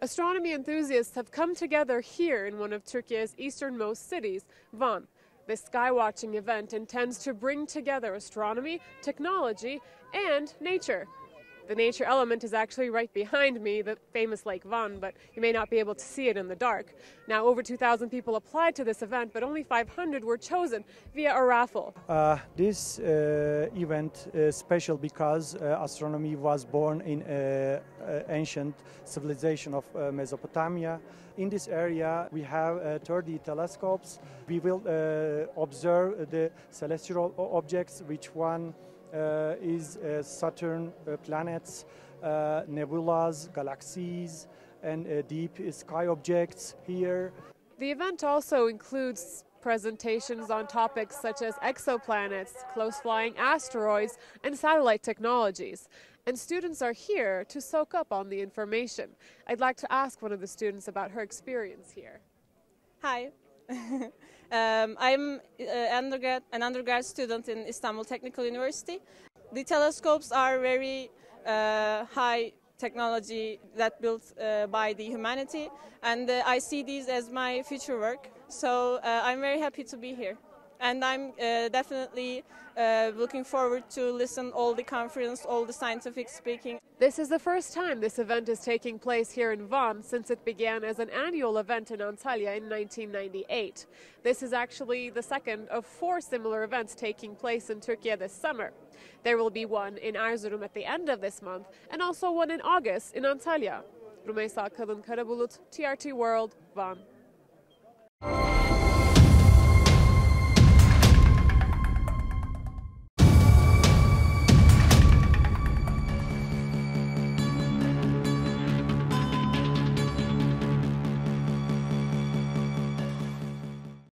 Astronomy enthusiasts have come together here in one of Turkey's easternmost cities, Van. This skywatching event intends to bring together astronomy, technology, and nature. The nature element is actually right behind me, the famous Lake Van, but you may not be able to see it in the dark. Now, over 2,000 people applied to this event, but only 500 were chosen via a raffle. Uh, this uh, event is special because uh, astronomy was born in uh, uh, ancient civilization of uh, Mesopotamia. In this area, we have uh, 30 telescopes. We will observe the celestial objects, which one is uh, Saturn uh, planets, uh, nebulas, galaxies, and uh, deep sky objects here. The event also includes presentations on topics such as exoplanets, close flying asteroids, and satellite technologies. And students are here to soak up on the information. I'd like to ask one of the students about her experience here. Hi. um, I'm uh, undergrad, an undergrad student in Istanbul Technical University. The telescopes are very uh, high technology that built uh, by the humanity, and uh, I see these as my future work. So uh, I'm very happy to be here, and I'm uh, definitely uh, looking forward to listen all the conference, all the scientific speaking. This is the first time this event is taking place here in Van since it began as an annual event in Antalya in 1998. This is actually the second of four similar events taking place in Turkey this summer. There will be one in Erzurum at the end of this month and also one in August in Antalya. Rumeysa Kalın Karabulut, TRT World, Van.